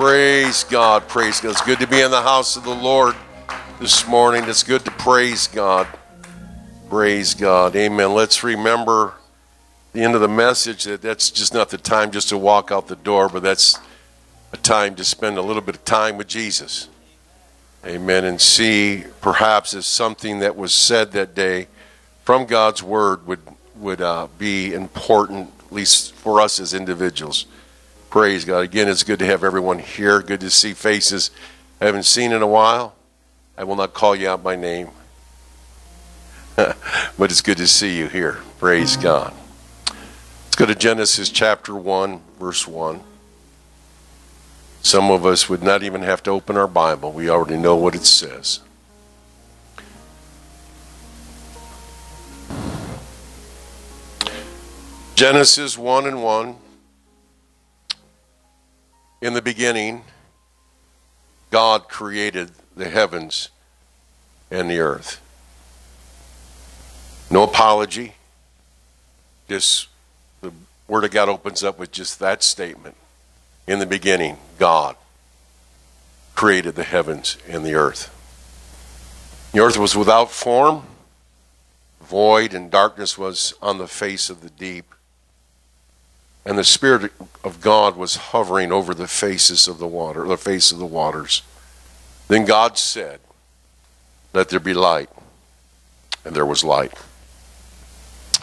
Praise God. Praise God. It's good to be in the house of the Lord this morning. It's good to praise God. Praise God. Amen. Let's remember the end of the message that that's just not the time just to walk out the door, but that's a time to spend a little bit of time with Jesus. Amen. And see perhaps if something that was said that day from God's word would would uh, be important, at least for us as individuals. Praise God. Again, it's good to have everyone here. Good to see faces I haven't seen in a while. I will not call you out by name, but it's good to see you here. Praise God. Let's go to Genesis chapter 1, verse 1. Some of us would not even have to open our Bible, we already know what it says. Genesis 1 and 1. In the beginning, God created the heavens and the earth. No apology. Just the Word of God opens up with just that statement. In the beginning, God created the heavens and the earth. The earth was without form, void, and darkness was on the face of the deep and the Spirit of God was hovering over the faces of the water, the face of the waters. Then God said, Let there be light. And there was light.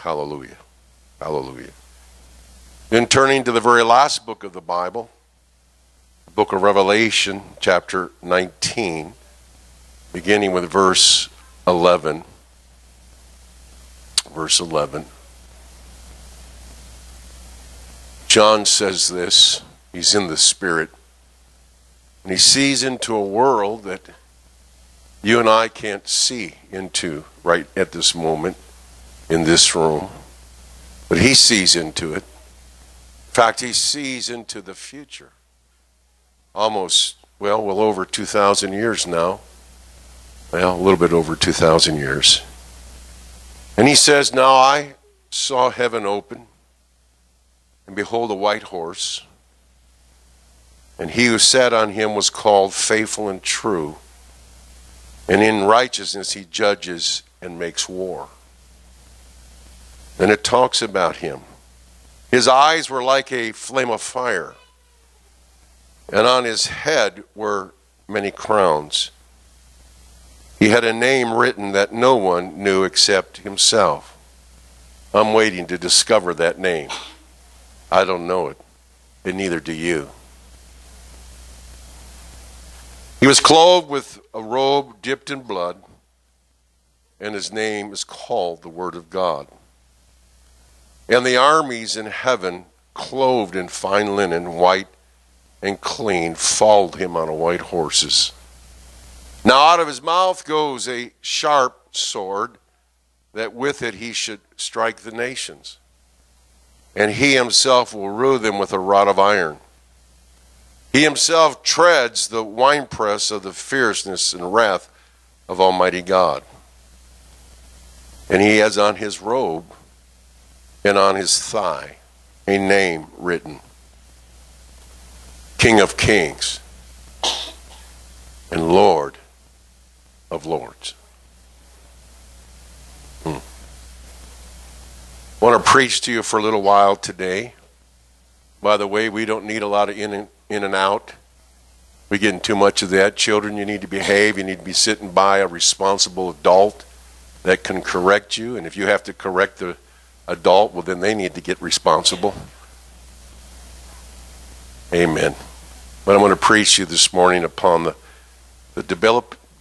Hallelujah. Hallelujah. Then turning to the very last book of the Bible, the book of Revelation, chapter 19, beginning with verse 11. Verse 11. John says this. He's in the Spirit. And he sees into a world that you and I can't see into right at this moment in this room. But he sees into it. In fact, he sees into the future. Almost, well, well over 2,000 years now. Well, a little bit over 2,000 years. And he says, Now I saw heaven open and behold, a white horse. And he who sat on him was called faithful and true. And in righteousness he judges and makes war. And it talks about him. His eyes were like a flame of fire, and on his head were many crowns. He had a name written that no one knew except himself. I'm waiting to discover that name. I don't know it, and neither do you. He was clothed with a robe dipped in blood, and his name is called the Word of God. And the armies in heaven, clothed in fine linen, white and clean, followed him on white horses. Now out of his mouth goes a sharp sword, that with it he should strike the nations and he himself will rule them with a rod of iron. He himself treads the winepress of the fierceness and wrath of Almighty God. And he has on his robe and on his thigh a name written King of Kings and Lord of Lords. Hmm. I want to preach to you for a little while today. By the way, we don't need a lot of in and, in and out. We're getting too much of that. Children, you need to behave. You need to be sitting by a responsible adult that can correct you. And if you have to correct the adult, well, then they need to get responsible. Amen. But I'm going to preach you this morning upon the, the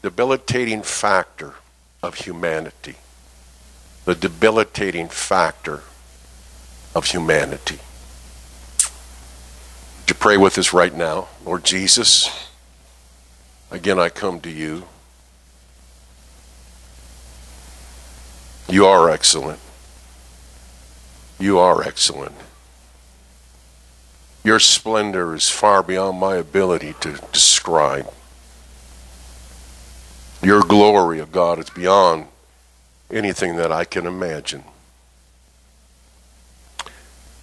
debilitating factor of humanity the debilitating factor of humanity. Would you pray with us right now? Lord Jesus, again I come to you. You are excellent. You are excellent. Your splendor is far beyond my ability to describe. Your glory of God is beyond anything that I can imagine.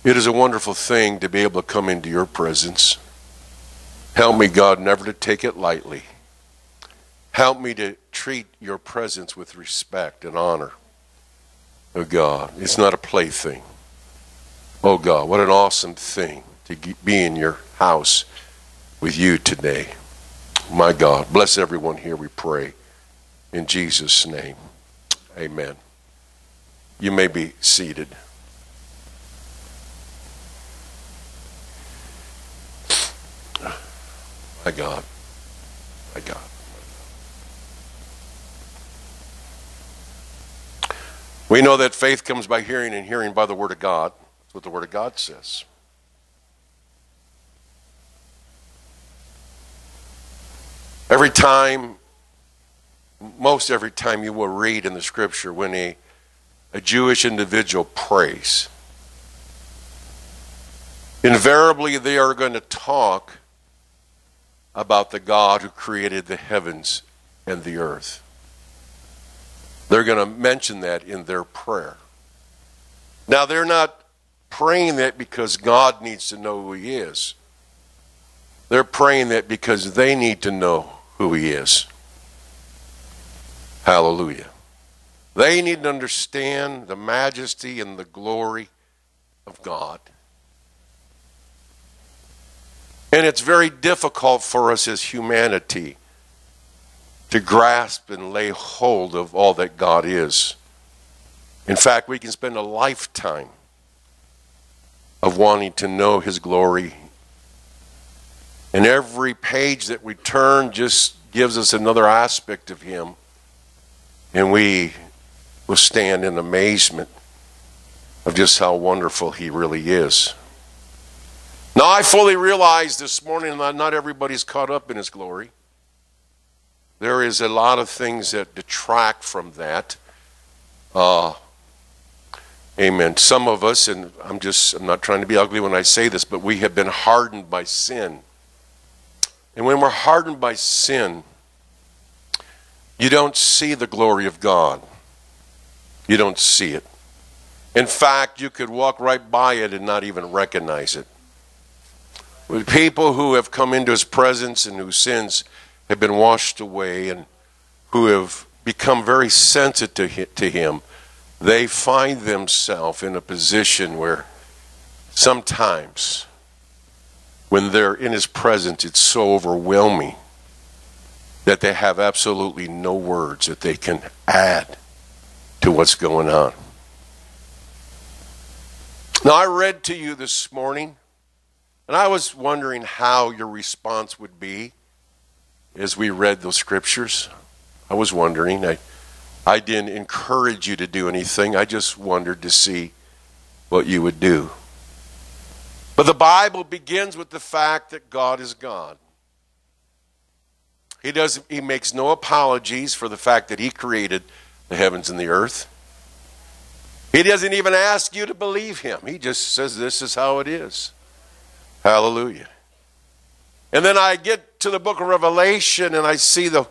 It is a wonderful thing to be able to come into your presence. Help me, God, never to take it lightly. Help me to treat your presence with respect and honor. Oh God, it's not a plaything. Oh God, what an awesome thing to be in your house with you today. My God, bless everyone here, we pray. In Jesus' name, amen. You may be seated. My God. My God. We know that faith comes by hearing and hearing by the Word of God. That's what the Word of God says. Every time, most every time you will read in the Scripture when a, a Jewish individual prays, invariably they are going to talk about the God who created the heavens and the earth. They're going to mention that in their prayer. Now, they're not praying that because God needs to know who He is. They're praying that because they need to know who He is. Hallelujah. They need to understand the majesty and the glory of God. And it's very difficult for us as humanity to grasp and lay hold of all that God is. In fact, we can spend a lifetime of wanting to know His glory. And every page that we turn just gives us another aspect of Him. And we will stand in amazement of just how wonderful He really is. Now, I fully realize this morning that not everybody's caught up in his glory. There is a lot of things that detract from that. Uh, amen. Some of us, and I'm just, I'm not trying to be ugly when I say this, but we have been hardened by sin. And when we're hardened by sin, you don't see the glory of God. You don't see it. In fact, you could walk right by it and not even recognize it with people who have come into his presence and whose sins have been washed away and who have become very sensitive to him, they find themselves in a position where sometimes when they're in his presence, it's so overwhelming that they have absolutely no words that they can add to what's going on. Now, I read to you this morning and I was wondering how your response would be as we read those scriptures. I was wondering. I, I didn't encourage you to do anything, I just wondered to see what you would do. But the Bible begins with the fact that God is God. He does he makes no apologies for the fact that he created the heavens and the earth. He doesn't even ask you to believe him. He just says this is how it is. Hallelujah. And then I get to the book of Revelation and I see the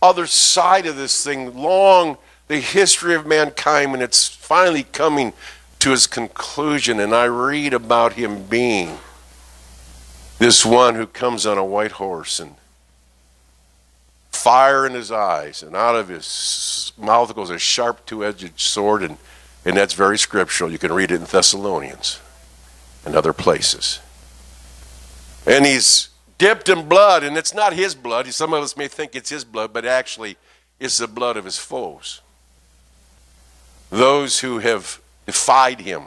other side of this thing, long the history of mankind, when it's finally coming to its conclusion. And I read about him being this one who comes on a white horse and fire in his eyes, and out of his mouth goes a sharp two edged sword, and, and that's very scriptural. You can read it in Thessalonians and other places and he's dipped in blood, and it's not his blood. Some of us may think it's his blood, but actually it's the blood of his foes. Those who have defied him,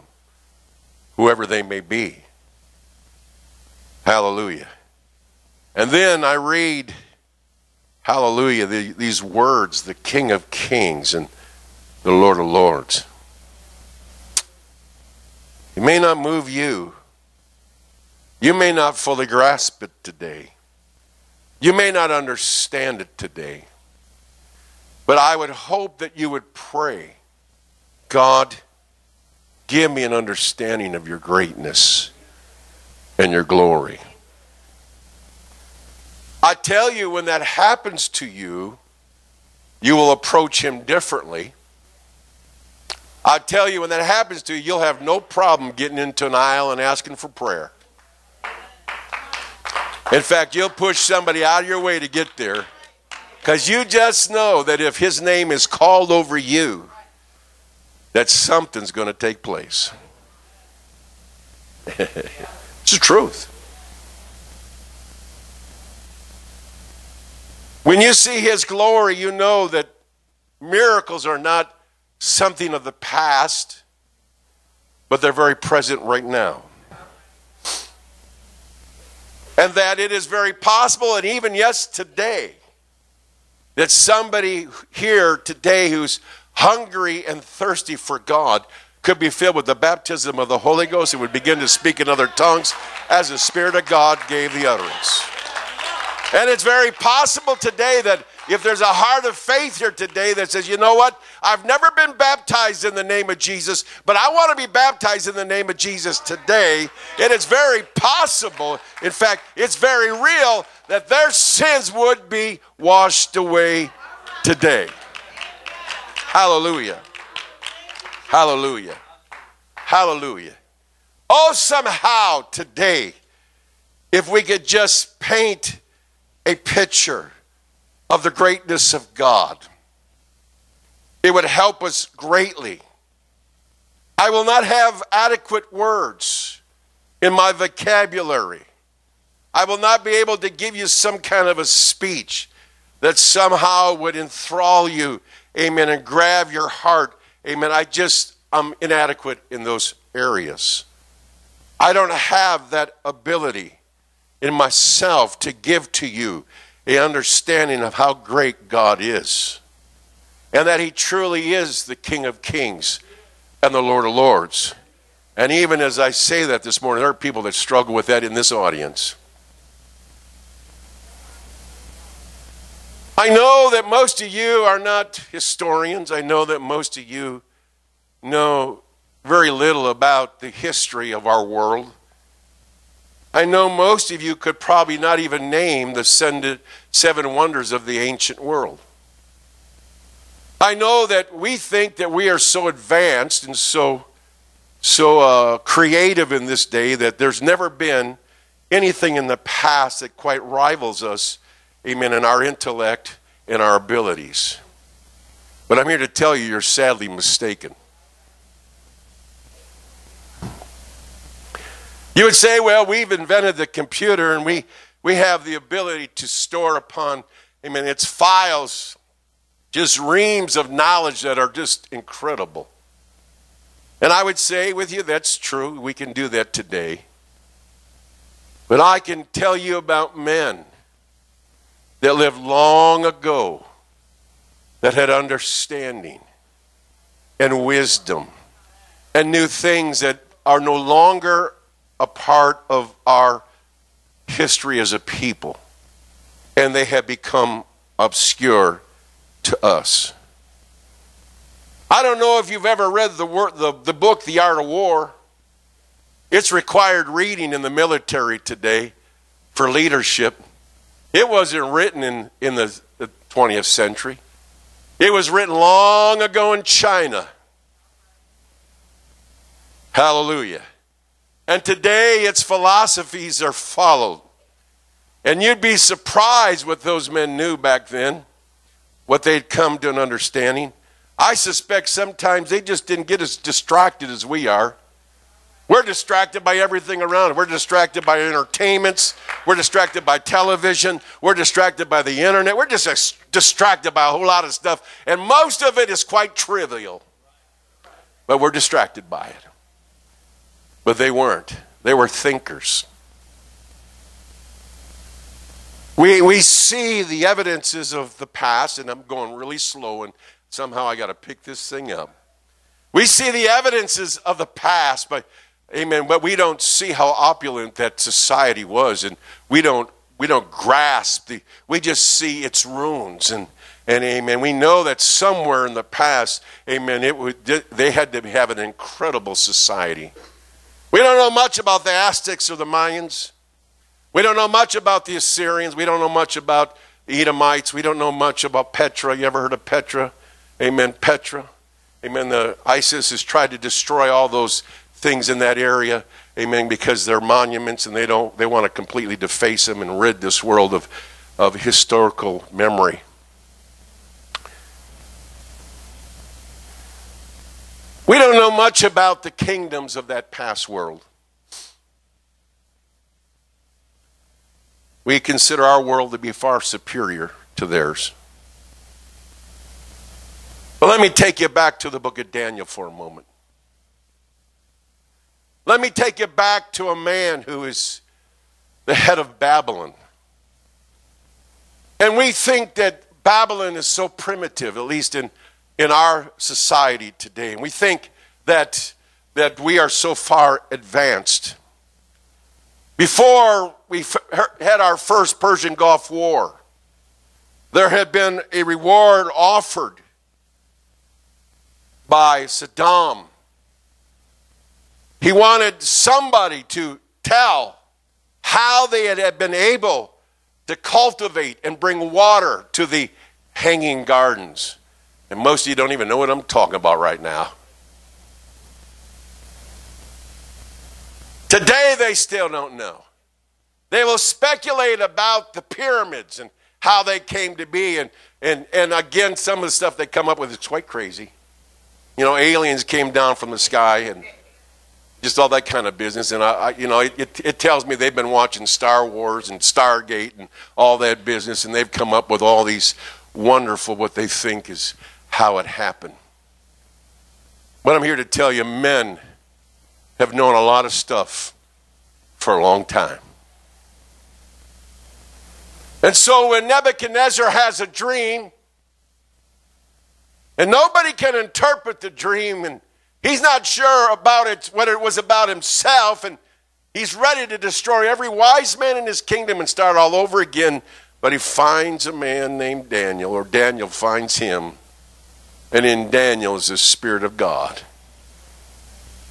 whoever they may be. Hallelujah. And then I read, hallelujah, the, these words, the King of Kings and the Lord of Lords. It may not move you, you may not fully grasp it today. You may not understand it today. But I would hope that you would pray God, give me an understanding of your greatness and your glory. I tell you, when that happens to you, you will approach him differently. I tell you, when that happens to you, you'll have no problem getting into an aisle and asking for prayer. In fact, you'll push somebody out of your way to get there because you just know that if his name is called over you, that something's going to take place. it's the truth. When you see his glory, you know that miracles are not something of the past, but they're very present right now. And that it is very possible, and even yes, today, that somebody here today who's hungry and thirsty for God could be filled with the baptism of the Holy Ghost and would begin to speak in other tongues as the Spirit of God gave the utterance. And it's very possible today that if there's a heart of faith here today that says, you know what, I've never been baptized in the name of Jesus, but I want to be baptized in the name of Jesus today, and it's very possible, in fact, it's very real that their sins would be washed away today. Hallelujah. Hallelujah. Hallelujah. Oh, somehow today, if we could just paint a picture of the greatness of God. It would help us greatly. I will not have adequate words in my vocabulary. I will not be able to give you some kind of a speech that somehow would enthrall you, amen, and grab your heart, amen. I just, I'm inadequate in those areas. I don't have that ability in myself to give to you a understanding of how great God is and that he truly is the King of Kings and the Lord of Lords. And even as I say that this morning, there are people that struggle with that in this audience. I know that most of you are not historians. I know that most of you know very little about the history of our world. I know most of you could probably not even name the seven wonders of the ancient world. I know that we think that we are so advanced and so so uh, creative in this day that there's never been anything in the past that quite rivals us, amen, in our intellect and our abilities. But I'm here to tell you, you're sadly mistaken. You would say, well, we've invented the computer and we, we have the ability to store upon, I mean, its files, just reams of knowledge that are just incredible. And I would say with you, that's true. We can do that today. But I can tell you about men that lived long ago that had understanding and wisdom and knew things that are no longer a part of our history as a people, and they have become obscure to us. I don't know if you've ever read the, word, the, the book, The Art of War. It's required reading in the military today for leadership. It wasn't written in, in the, the 20th century, it was written long ago in China. Hallelujah. And today its philosophies are followed. And you'd be surprised what those men knew back then, what they'd come to an understanding. I suspect sometimes they just didn't get as distracted as we are. We're distracted by everything around. We're distracted by entertainments. We're distracted by television. We're distracted by the internet. We're just distracted by a whole lot of stuff. And most of it is quite trivial. But we're distracted by it. But they weren't. They were thinkers. We, we see the evidences of the past, and I'm going really slow, and somehow I got to pick this thing up. We see the evidences of the past, but amen, but we don't see how opulent that society was, and we don't we don't grasp the we just see its ruins and and amen. We know that somewhere in the past, amen, it would they had to have an incredible society. We don't know much about the Aztecs or the Mayans. We don't know much about the Assyrians. We don't know much about the Edomites. We don't know much about Petra. You ever heard of Petra? Amen. Petra. Amen. The ISIS has tried to destroy all those things in that area. Amen, because they're monuments and they don't they want to completely deface them and rid this world of, of historical memory. We don't know much about the kingdoms of that past world. We consider our world to be far superior to theirs. But let me take you back to the book of Daniel for a moment. Let me take you back to a man who is the head of Babylon. And we think that Babylon is so primitive, at least in, in our society today. And we think that, that we are so far advanced. Before we had our first Persian Gulf War, there had been a reward offered by Saddam he wanted somebody to tell how they had been able to cultivate and bring water to the hanging gardens. And most of you don't even know what I'm talking about right now. Today, they still don't know. They will speculate about the pyramids and how they came to be. And, and, and again, some of the stuff they come up with is quite crazy. You know, aliens came down from the sky and just all that kind of business. And I, I you know, it, it, tells me they've been watching Star Wars and Stargate and all that business, and they've come up with all these wonderful what they think is how it happened. But I'm here to tell you, men have known a lot of stuff for a long time. And so when Nebuchadnezzar has a dream, and nobody can interpret the dream and He's not sure about it, whether it was about himself, and he's ready to destroy every wise man in his kingdom and start all over again. But he finds a man named Daniel, or Daniel finds him, and in Daniel is the Spirit of God.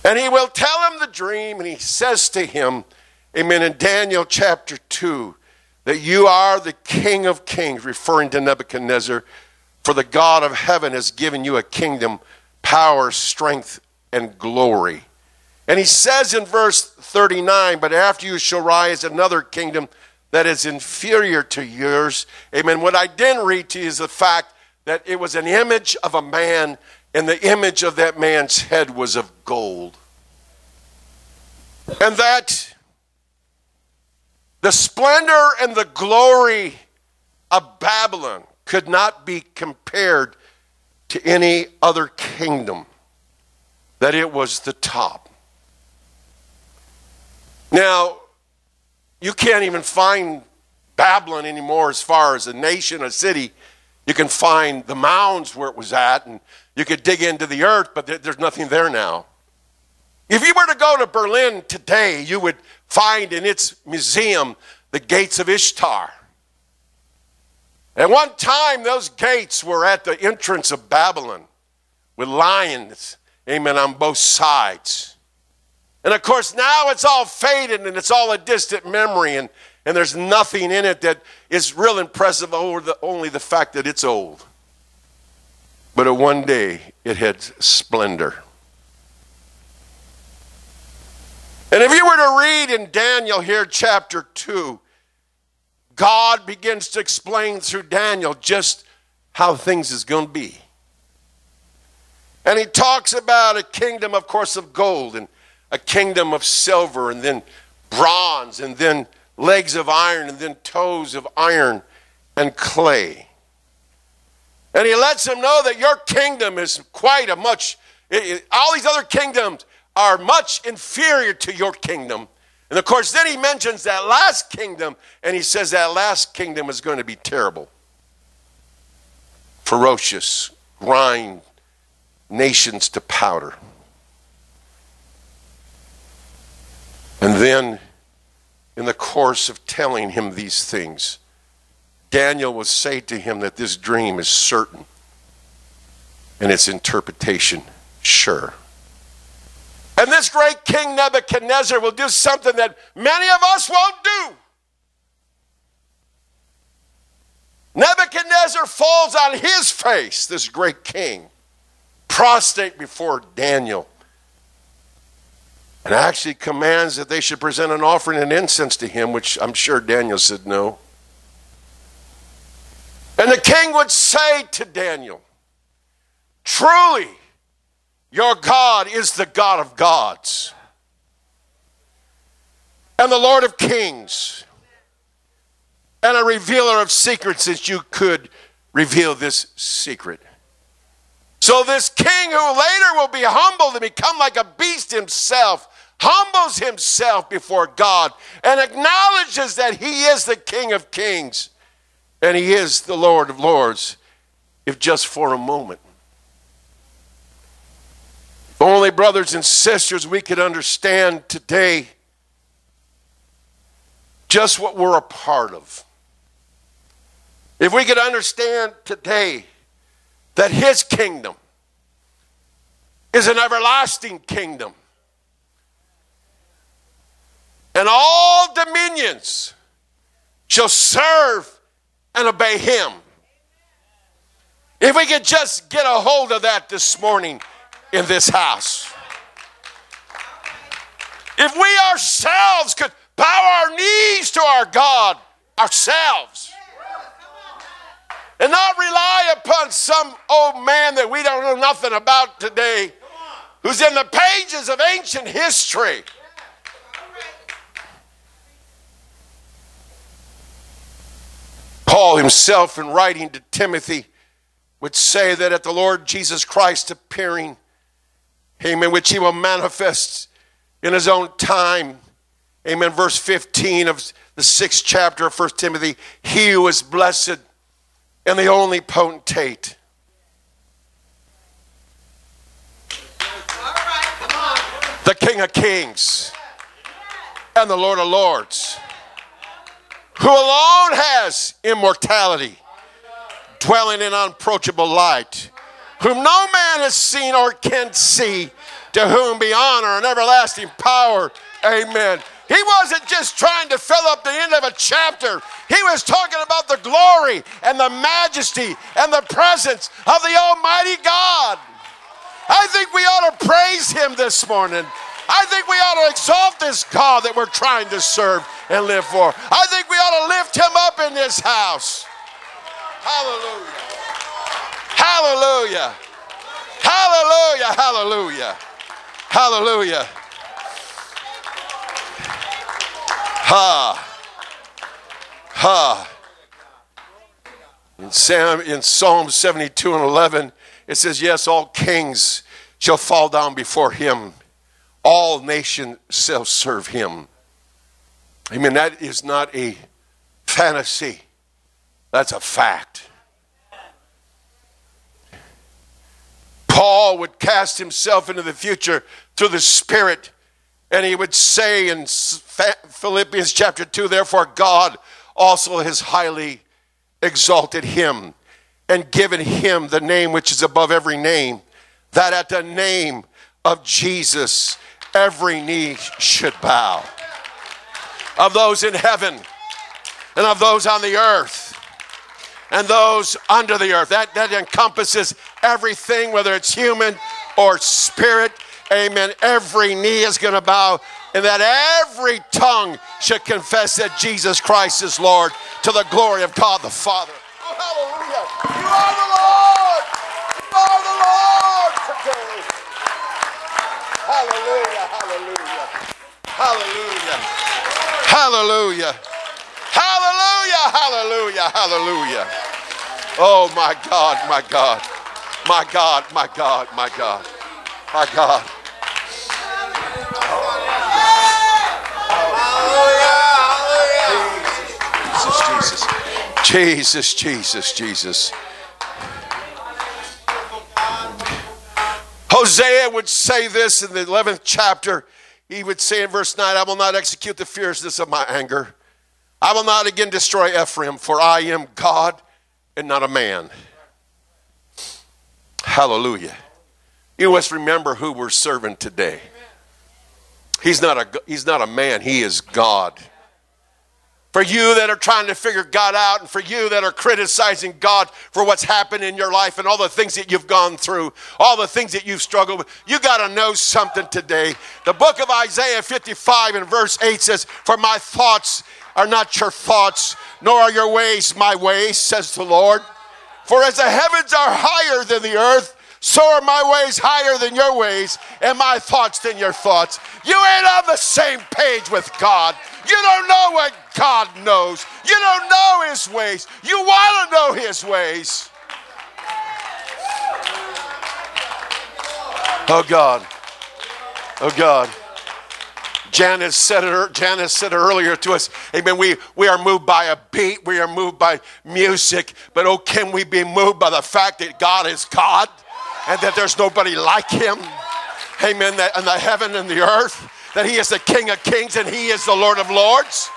And he will tell him the dream, and he says to him, Amen, in Daniel chapter 2, that you are the King of kings, referring to Nebuchadnezzar, for the God of heaven has given you a kingdom, power, strength, and glory. And he says in verse 39, but after you shall rise another kingdom that is inferior to yours. Amen. What I didn't read to you is the fact that it was an image of a man, and the image of that man's head was of gold. And that the splendor and the glory of Babylon could not be compared to any other kingdom that it was the top. Now, you can't even find Babylon anymore as far as a nation, a city. You can find the mounds where it was at, and you could dig into the earth, but there's nothing there now. If you were to go to Berlin today, you would find in its museum the gates of Ishtar. At one time, those gates were at the entrance of Babylon with lions Amen, on both sides. And of course, now it's all faded and it's all a distant memory, and, and there's nothing in it that is real impressive over the, only the fact that it's old. But at one day, it had splendor. And if you were to read in Daniel here, chapter 2, God begins to explain through Daniel just how things is going to be. And he talks about a kingdom, of course, of gold and a kingdom of silver and then bronze and then legs of iron and then toes of iron and clay. And he lets them know that your kingdom is quite a much, it, all these other kingdoms are much inferior to your kingdom. And of course, then he mentions that last kingdom, and he says that last kingdom is going to be terrible, ferocious, grind, nations to powder. And then, in the course of telling him these things, Daniel will say to him that this dream is certain and its interpretation sure. And this great king Nebuchadnezzar will do something that many of us won't do. Nebuchadnezzar falls on his face, this great king prostrate before Daniel. And actually commands that they should present an offering and incense to him, which I'm sure Daniel said no. And the king would say to Daniel, Truly, your God is the God of gods and the Lord of kings and a revealer of secrets that you could reveal this secret. So, this king who later will be humbled and become like a beast himself humbles himself before God and acknowledges that he is the King of kings and he is the Lord of lords, if just for a moment. If only, brothers and sisters, we could understand today just what we're a part of. If we could understand today that his kingdom is an everlasting kingdom and all dominions shall serve and obey him. If we could just get a hold of that this morning in this house. If we ourselves could bow our knees to our God ourselves and not rely upon some old man that we don't know nothing about today who's in the pages of ancient history Paul himself, in writing to Timothy, would say that at the Lord Jesus Christ appearing, amen, which he will manifest in his own time, amen, verse 15 of the sixth chapter of 1 Timothy, he who is blessed and the only potentate. the King of Kings and the Lord of Lords who alone has immortality, dwelling in unapproachable light, whom no man has seen or can see, to whom be honor and everlasting power. Amen. He wasn't just trying to fill up the end of a chapter. He was talking about the glory and the majesty and the presence of the Almighty God. I think we ought to praise Him this morning. I think we ought to exalt this God that we're trying to serve and live for. I to lift him up in this house. Hallelujah. Hallelujah. Hallelujah. Hallelujah. Hallelujah. Ha. Ha. In, Sam, in Psalm 72 and 11, it says, Yes, all kings shall fall down before him all nations shall serve him. I mean, that is not a fantasy, that's a fact. Paul would cast himself into the future through the Spirit, and he would say in Philippians chapter 2 Therefore, God also has highly exalted him and given him the name which is above every name, that at the name of Jesus, every knee should bow of those in heaven and of those on the earth and those under the earth. That, that encompasses everything, whether it's human or spirit. Amen. Every knee is going to bow, and that every tongue should confess that Jesus Christ is Lord to the glory of God the Father. Oh, hallelujah. You are the Lord. You are the Lord today. Hallelujah, hallelujah, hallelujah, hallelujah, hallelujah, hallelujah, hallelujah. Oh my God, my God, my God, my God, my God, my God. Jesus, Jesus, Jesus, Jesus. Hosea would say this in the 11th chapter. He would say in verse 9, I will not execute the fierceness of my anger. I will not again destroy Ephraim, for I am God and not a man. Hallelujah. You must remember who we're serving today. He's not a, he's not a man, he is God. For you that are trying to figure God out, and for you that are criticizing God for what's happened in your life and all the things that you've gone through, all the things that you've struggled with, you got to know something today. The book of Isaiah 55 and verse 8 says, For my thoughts are not your thoughts, nor are your ways my ways, says the Lord. For as the heavens are higher than the earth, so are my ways higher than your ways, and my thoughts than your thoughts. You ain't on the same page with God. You don't know what God knows. You don't know His ways. You want to know His ways. Oh God. Oh God. Janice said it. Janice said it earlier to us. Amen. We we are moved by a beat. We are moved by music. But oh, can we be moved by the fact that God is God, and that there's nobody like Him? Amen. That in the heaven and the earth, that He is the King of Kings and He is the Lord of Lords.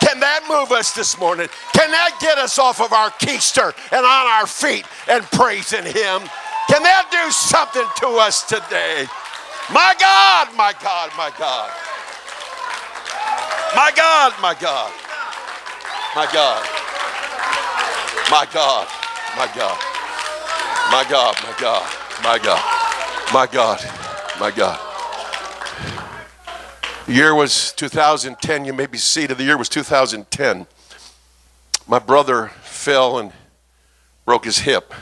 Can that move us this morning? Can that get us off of our keister and on our feet and praising Him? Can that do something to us today? My God, my God, my God. My God, my God. My God. My God. My God. My God, my God. My God. My God. My God. The year was 2010. You may be seated. The year was 2010. My brother fell and broke his hip.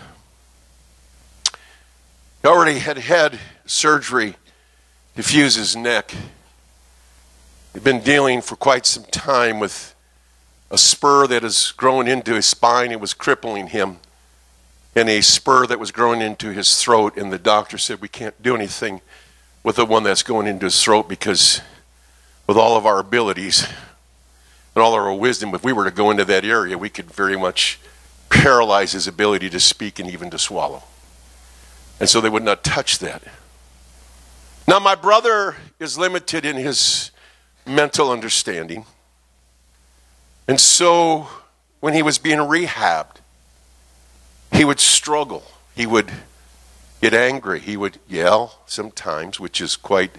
He already had had surgery to fuse his neck. He'd been dealing for quite some time with a spur that has grown into his spine and was crippling him, and a spur that was growing into his throat. And the doctor said, We can't do anything with the one that's going into his throat because, with all of our abilities and all our wisdom, if we were to go into that area, we could very much paralyze his ability to speak and even to swallow. And so they would not touch that. Now, my brother is limited in his mental understanding. And so when he was being rehabbed, he would struggle. He would get angry. He would yell sometimes, which is quite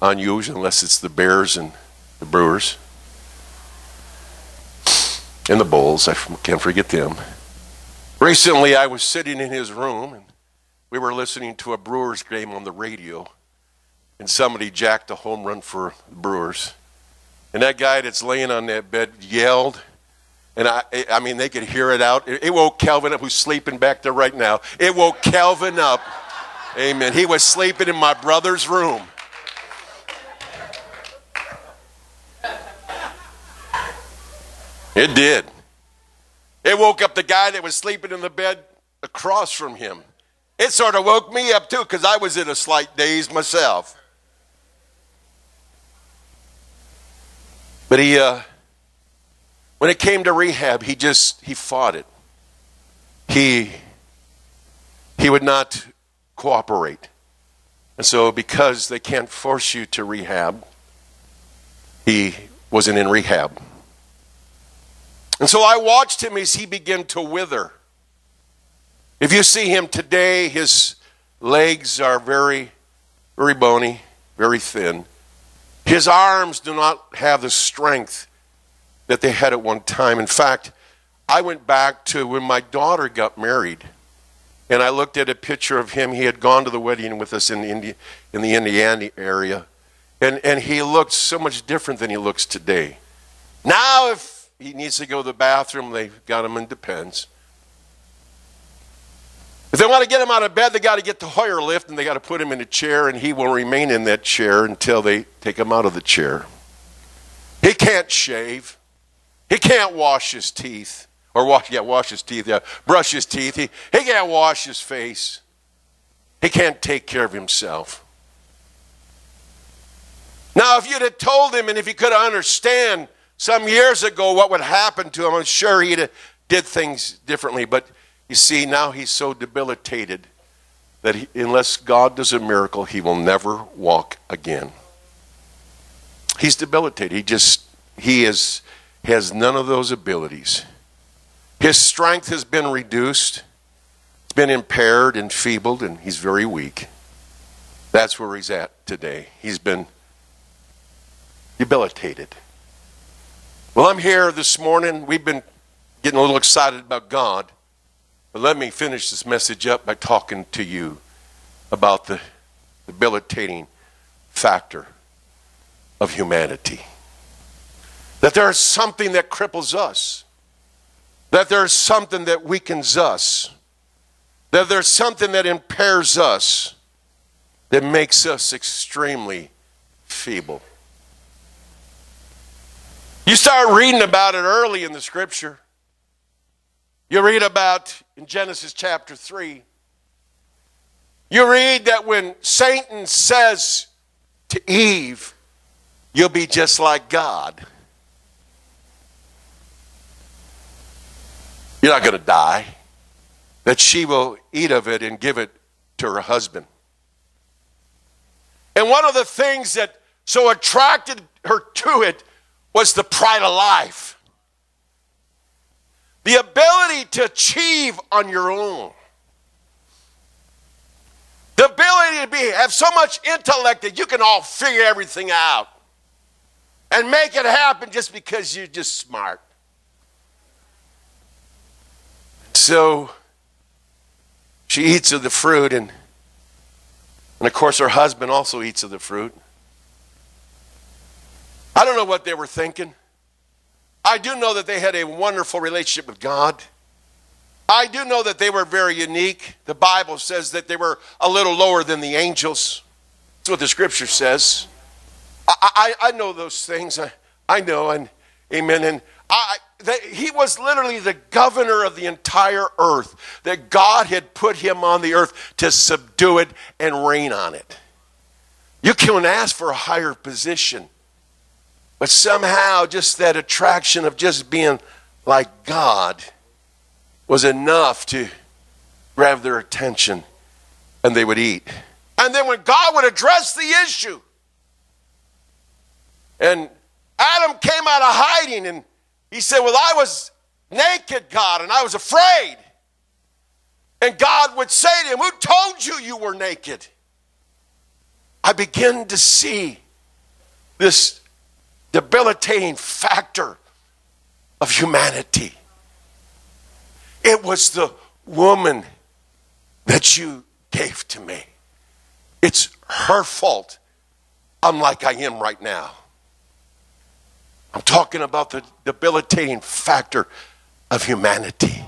unusual unless it's the Bears and the Brewers. And the Bulls, I can't forget them. Recently, I was sitting in his room and we were listening to a Brewers game on the radio and somebody jacked a home run for Brewers. And that guy that's laying on that bed yelled, and I, I mean, they could hear it out. It woke Calvin up, who's sleeping back there right now. It woke Calvin up. Amen. He was sleeping in my brother's room. It did. It woke up the guy that was sleeping in the bed across from him. It sort of woke me up too because I was in a slight daze myself. But he, uh, when it came to rehab, he just he fought it. He he would not cooperate, and so because they can't force you to rehab, he wasn't in rehab. And so I watched him as he began to wither. If you see him today, his legs are very, very bony, very thin. His arms do not have the strength that they had at one time. In fact, I went back to when my daughter got married, and I looked at a picture of him. He had gone to the wedding with us in the, Indi- in the Indiana area, and, and he looked so much different than he looks today. Now, if he needs to go to the bathroom, they've got him in Depends. If they want to get him out of bed, they got to get the Hoyer lift and they got to put him in a chair, and he will remain in that chair until they take him out of the chair. He can't shave. He can't wash his teeth. Or wash, yeah, wash his teeth, yeah, brush his teeth. He, he can't wash his face. He can't take care of himself. Now, if you'd have told him and if he could have understand some years ago what would happen to him, I'm sure he'd have did things differently. But you see, now he's so debilitated that he, unless God does a miracle, he will never walk again. He's debilitated. He just, he is, has none of those abilities. His strength has been reduced, it's been impaired, enfeebled, and he's very weak. That's where he's at today. He's been debilitated. Well, I'm here this morning. We've been getting a little excited about God. But let me finish this message up by talking to you about the debilitating factor of humanity. That there is something that cripples us, that there's something that weakens us, that there's something that impairs us, that makes us extremely feeble. You start reading about it early in the scripture. You read about in Genesis chapter 3. You read that when Satan says to Eve, You'll be just like God. You're not going to die. That she will eat of it and give it to her husband. And one of the things that so attracted her to it was the pride of life. The ability to achieve on your own. The ability to be have so much intellect that you can all figure everything out and make it happen just because you're just smart. So she eats of the fruit and and of course her husband also eats of the fruit. I don't know what they were thinking. I do know that they had a wonderful relationship with God. I do know that they were very unique. The Bible says that they were a little lower than the angels. That's what the scripture says. I, I, I know those things. I, I know, and amen. And I, he was literally the governor of the entire earth, that God had put him on the earth to subdue it and reign on it. You can ask for a higher position. But somehow, just that attraction of just being like God was enough to grab their attention and they would eat. And then when God would address the issue, and Adam came out of hiding and he said, Well, I was naked, God, and I was afraid. And God would say to him, Who told you you were naked? I begin to see this debilitating factor of humanity. It was the woman that you gave to me. It's her fault I'm like I am right now. I'm talking about the debilitating factor of humanity.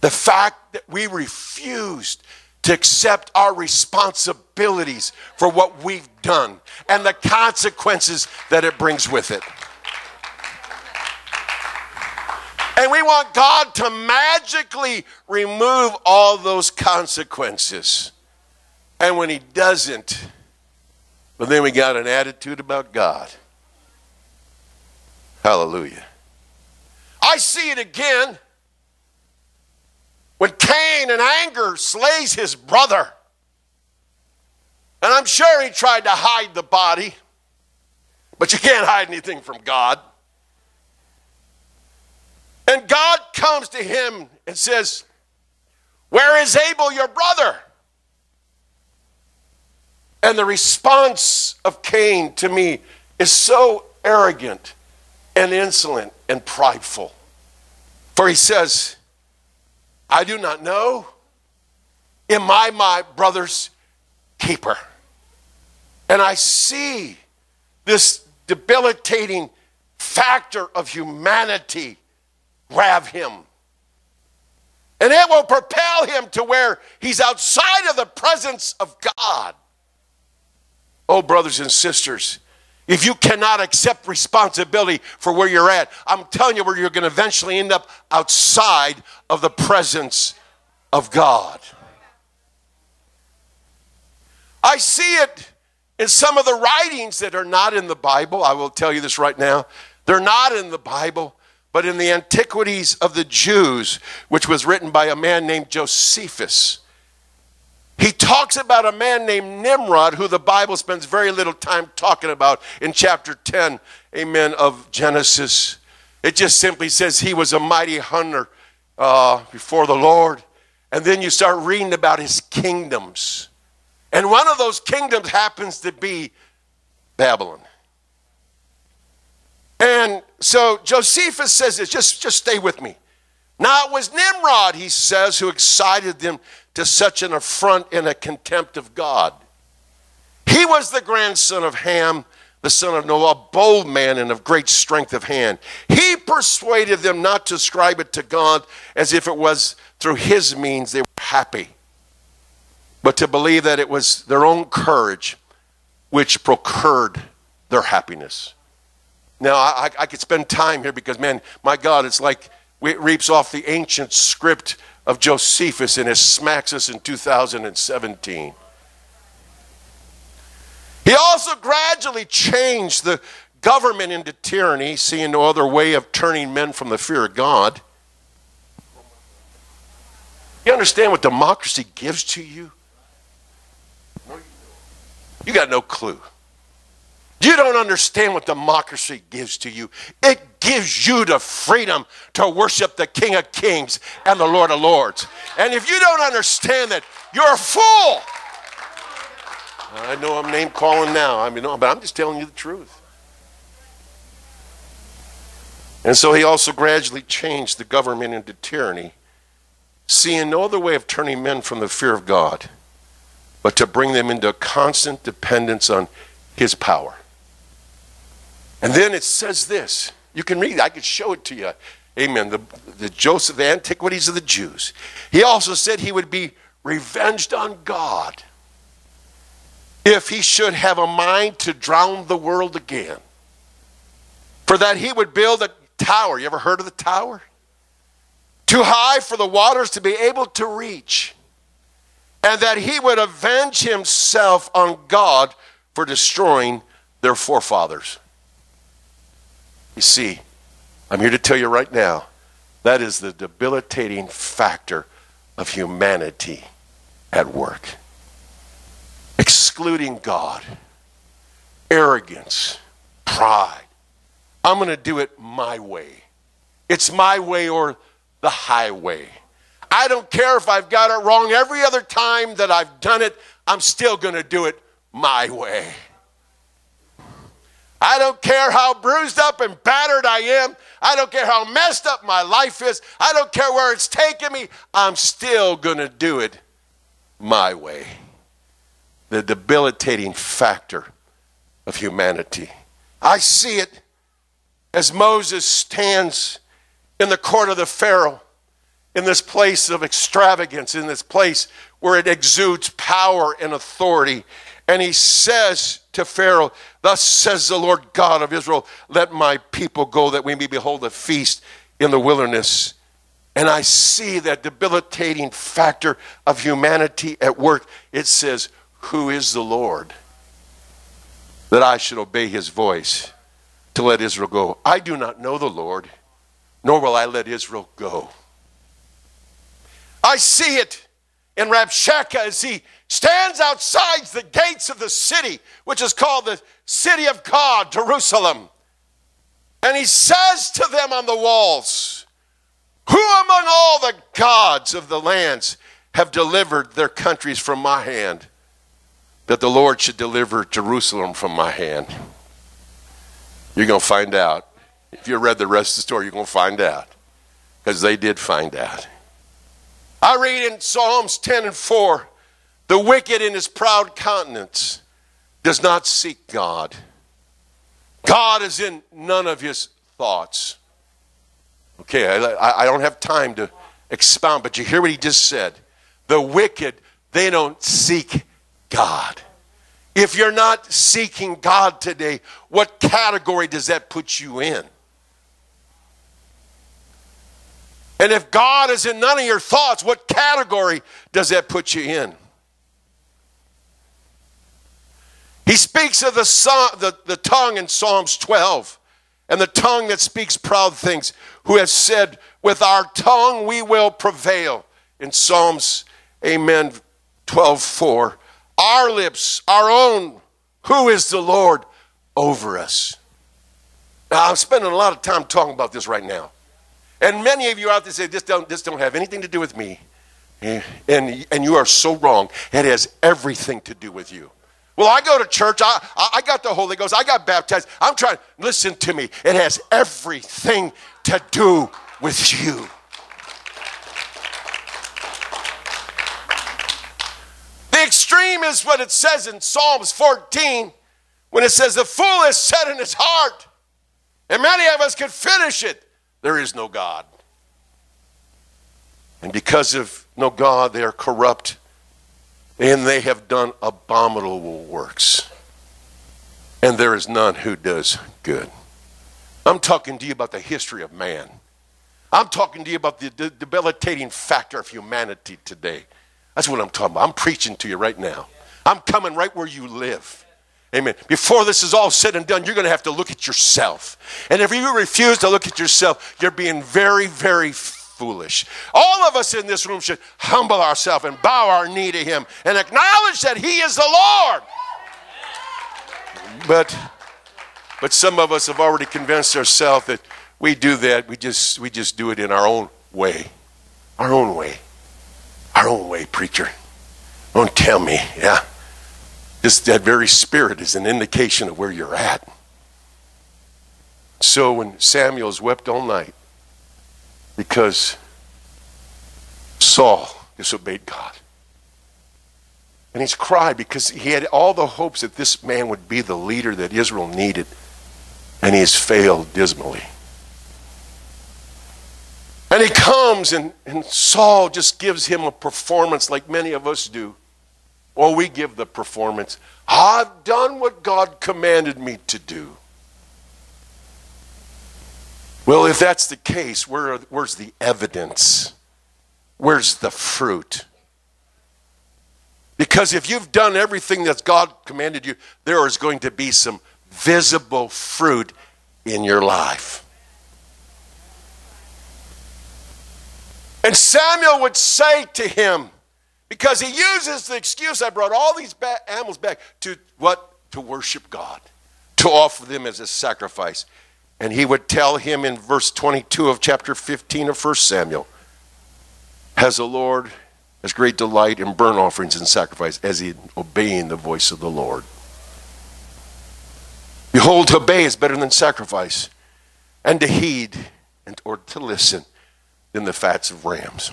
The fact that we refused to accept our responsibilities for what we've done and the consequences that it brings with it. And we want God to magically remove all those consequences. And when He doesn't, but then we got an attitude about God. Hallelujah. I see it again when Cain in anger slays his brother. And I'm sure he tried to hide the body, but you can't hide anything from God. And God comes to him and says, Where is Abel, your brother? And the response of Cain to me is so arrogant and insolent and prideful. For he says, I do not know. Am I my brother's keeper? And I see this debilitating factor of humanity grab him. And it will propel him to where he's outside of the presence of God. Oh, brothers and sisters, if you cannot accept responsibility for where you're at, I'm telling you where you're going to eventually end up outside of the presence of God. I see it in some of the writings that are not in the Bible. I will tell you this right now. They're not in the Bible, but in the Antiquities of the Jews, which was written by a man named Josephus. He talks about a man named Nimrod, who the Bible spends very little time talking about in chapter 10, amen, of Genesis. It just simply says he was a mighty hunter uh, before the Lord. And then you start reading about his kingdoms. And one of those kingdoms happens to be Babylon. And so Josephus says this, just, just stay with me. Now it was Nimrod, he says, who excited them to such an affront and a contempt of God. He was the grandson of Ham, the son of Noah, a bold man and of great strength of hand. He persuaded them not to ascribe it to God as if it was through his means they were happy, but to believe that it was their own courage which procured their happiness. Now, I, I could spend time here because, man, my God, it's like it reaps off the ancient script of Josephus and it smacks us in 2017. He also gradually changed the government into tyranny, seeing no other way of turning men from the fear of God. You understand what democracy gives to you? You got no clue. You don't understand what democracy gives to you. It gives you the freedom to worship the King of Kings and the Lord of Lords. And if you don't understand that, you're a fool. I know I'm name calling now. I mean, but I'm just telling you the truth. And so he also gradually changed the government into tyranny, seeing no other way of turning men from the fear of God, but to bring them into constant dependence on his power. And then it says this. You can read it. I could show it to you. Amen. The, the Joseph, the antiquities of the Jews. He also said he would be revenged on God if he should have a mind to drown the world again. For that he would build a tower. You ever heard of the tower? Too high for the waters to be able to reach. And that he would avenge himself on God for destroying their forefathers. You see, I'm here to tell you right now that is the debilitating factor of humanity at work. Excluding God, arrogance, pride. I'm going to do it my way. It's my way or the highway. I don't care if I've got it wrong every other time that I've done it, I'm still going to do it my way. I don't care how bruised up and battered I am. I don't care how messed up my life is. I don't care where it's taking me. I'm still going to do it my way. The debilitating factor of humanity. I see it as Moses stands in the court of the Pharaoh, in this place of extravagance, in this place where it exudes power and authority. And he says to Pharaoh, Thus says the Lord God of Israel, Let my people go that we may behold a feast in the wilderness. And I see that debilitating factor of humanity at work. It says, Who is the Lord? That I should obey his voice to let Israel go. I do not know the Lord, nor will I let Israel go. I see it in Rabshakeh as he stands outside the gates of the city, which is called the city of God, Jerusalem. And he says to them on the walls, Who among all the gods of the lands have delivered their countries from my hand, that the Lord should deliver Jerusalem from my hand? You're going to find out. If you read the rest of the story, you're going to find out. Because they did find out. I read in Psalms 10 and 4 the wicked in his proud countenance does not seek God. God is in none of his thoughts. Okay, I, I, don't have time to expound, but you hear what he just said. The wicked, they don't seek God. If you're not seeking God today, what category does that put you in? And if God is in none of your thoughts, what category does that put you in? He speaks of the, the, the tongue in Psalms 12 and the tongue that speaks proud things, who has said, With our tongue we will prevail. In Psalms, Amen, 12 4. Our lips, our own, who is the Lord over us? Now, I'm spending a lot of time talking about this right now. And many of you out there say, This don't, this don't have anything to do with me. And, and you are so wrong. It has everything to do with you. Well, I go to church. I, I, got the Holy Ghost. I got baptized. I'm trying. To listen to me. It has everything to do with you. The extreme is what it says in Psalms 14 when it says, The fool is set in his heart, and many of us could finish it. There is no God. And because of no God, they are corrupt and they have done abominable works. And there is none who does good. I'm talking to you about the history of man. I'm talking to you about the debilitating factor of humanity today. That's what I'm talking about. I'm preaching to you right now. I'm coming right where you live. Amen. Before this is all said and done, you're going to have to look at yourself. And if you refuse to look at yourself, you're being very, very foolish. All of us in this room should humble ourselves and bow our knee to Him and acknowledge that He is the Lord. But, but some of us have already convinced ourselves that we do that. We just, we just do it in our own way. Our own way. Our own way, preacher. Don't tell me, yeah. Just that very spirit is an indication of where you're at. So when Samuel's wept all night, because Saul disobeyed God. And he's cried because he had all the hopes that this man would be the leader that Israel needed, and he has failed dismally. And he comes, and, and Saul just gives him a performance like many of us do. Or we give the performance I've done what God commanded me to do. Well, if that's the case, where, where's the evidence? Where's the fruit? Because if you've done everything that God commanded you, there is going to be some visible fruit in your life. And Samuel would say to him, because he uses the excuse, I brought all these animals back to what? To worship God, to offer them as a sacrifice. And he would tell him in verse 22 of chapter 15 of 1 Samuel, Has the Lord has great delight in burnt offerings and sacrifice as in obeying the voice of the Lord. Behold, to obey is better than sacrifice, and to heed and or to listen than the fats of rams.